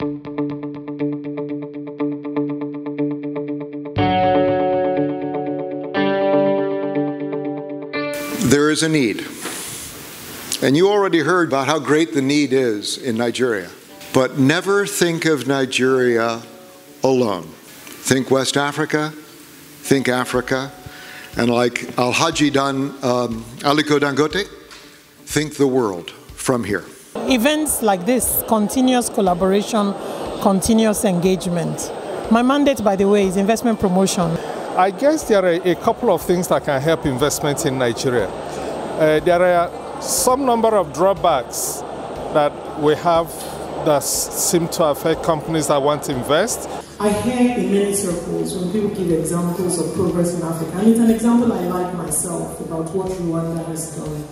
There is a need. And you already heard about how great the need is in Nigeria. But never think of Nigeria alone. Think West Africa, think Africa, and like Al Haji Dan um, Aliko Dangote, think the world from here. Events like this, continuous collaboration, continuous engagement. My mandate, by the way, is investment promotion. I guess there are a couple of things that can help investment in Nigeria. Uh, there are some number of drawbacks that we have that seem to affect companies that want to invest. I hear in many circles when people give examples of progress in Africa, and it's an example I like myself about what Rwanda has done.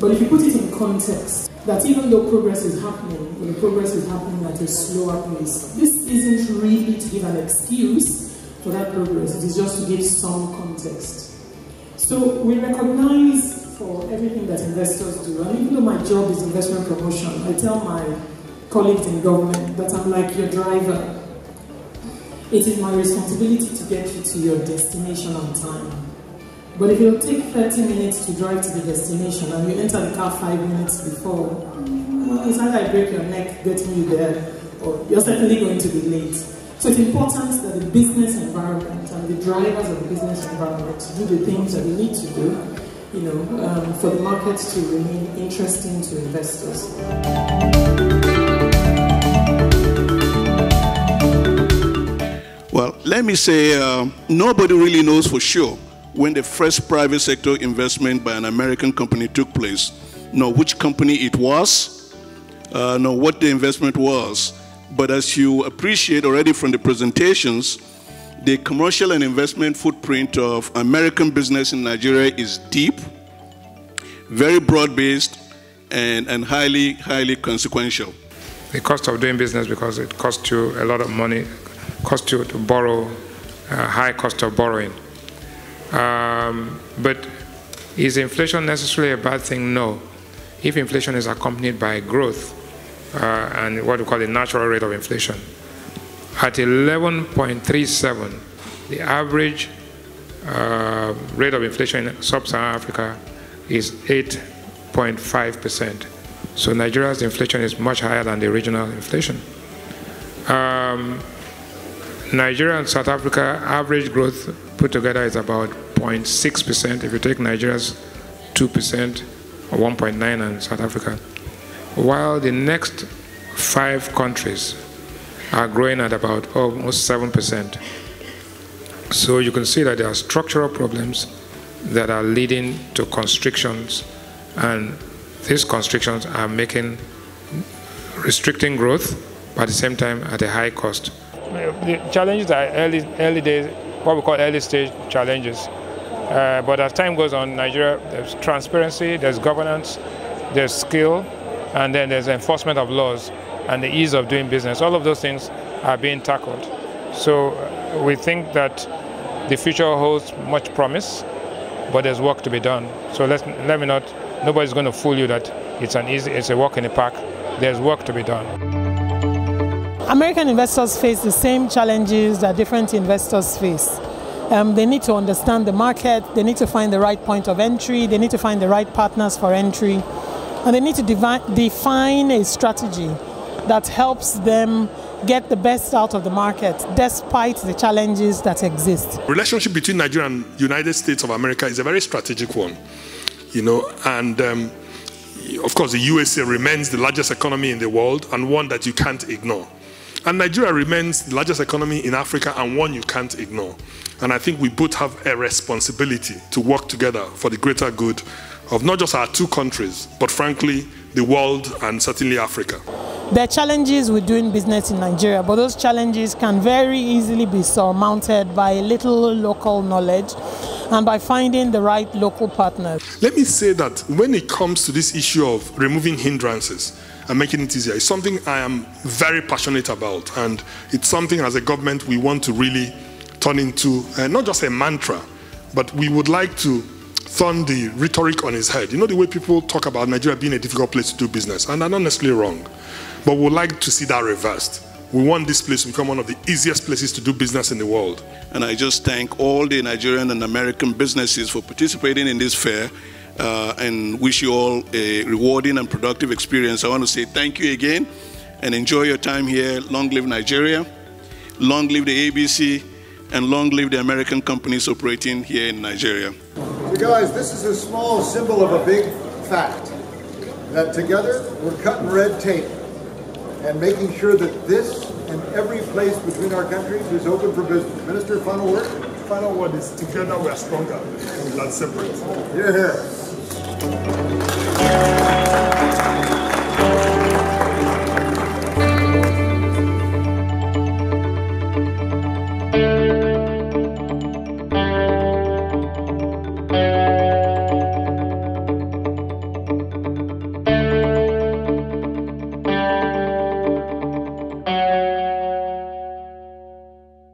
But if you put it in context, that even though progress is happening, when progress is happening at a slower pace, this isn't really to give an excuse for that progress, it is just to give some context. So we recognize for everything that investors do, and even though my job is investment promotion, I tell my colleagues in government that I'm like your driver. It is my responsibility to get you to your destination on time. But if it'll take 30 minutes to drive to the destination and you enter the car five minutes before, well, it's either I break your neck getting you there or you're certainly going to be late. So it's important that the business environment and the drivers of the business environment do the things that they need to do, you know, um, for the markets to remain interesting to investors. Well, let me say uh, nobody really knows for sure when the first private sector investment by an American company took place. Know which company it was, uh, know what the investment was. But as you appreciate already from the presentations, the commercial and investment footprint of American business in Nigeria is deep, very broad-based, and, and highly, highly consequential. The cost of doing business because it costs you a lot of money costs you to borrow, uh, high cost of borrowing. Um, but is inflation necessarily a bad thing? No. If inflation is accompanied by growth uh, and what we call the natural rate of inflation, at 11.37, the average uh, rate of inflation in sub-Saharan Africa is 8.5%. So Nigeria's inflation is much higher than the regional inflation. Um, Nigeria and South Africa average growth put together is about 0.6%. If you take Nigeria's 2% or 1.9 and South Africa, while the next five countries are growing at about almost 7%. So you can see that there are structural problems that are leading to constrictions, and these constrictions are making restricting growth, but at the same time at a high cost. The challenges are early, early days, what we call early stage challenges. Uh, but as time goes on, Nigeria, there's transparency, there's governance, there's skill, and then there's enforcement of laws and the ease of doing business. All of those things are being tackled. So uh, we think that the future holds much promise, but there's work to be done. So let let me not, nobody's going to fool you that it's an easy, it's a walk in the park. There's work to be done. American investors face the same challenges that different investors face. Um, they need to understand the market, they need to find the right point of entry, they need to find the right partners for entry, and they need to define a strategy that helps them get the best out of the market despite the challenges that exist. Relationship between Nigeria and United States of America is a very strategic one, you know, and um, of course the USA remains the largest economy in the world and one that you can't ignore. And Nigeria remains the largest economy in Africa and one you can't ignore. And I think we both have a responsibility to work together for the greater good of not just our two countries, but frankly, the world and certainly Africa. There are challenges with doing business in Nigeria, but those challenges can very easily be surmounted by a little local knowledge and by finding the right local partners. Let me say that when it comes to this issue of removing hindrances, and making it easier. It's something I am very passionate about, and it's something as a government we want to really turn into uh, not just a mantra, but we would like to turn the rhetoric on its head. You know the way people talk about Nigeria being a difficult place to do business, and not necessarily wrong, but we'd like to see that reversed. We want this place to become one of the easiest places to do business in the world. And I just thank all the Nigerian and American businesses for participating in this fair uh, and wish you all a rewarding and productive experience. I want to say thank you again and enjoy your time here. Long live Nigeria, long live the ABC, and long live the American companies operating here in Nigeria. So guys, this is a small symbol of a big fact that together we're cutting red tape and making sure that this and every place between our countries is open for business. Minister, final word? Final word is together we are stronger than separate. Here.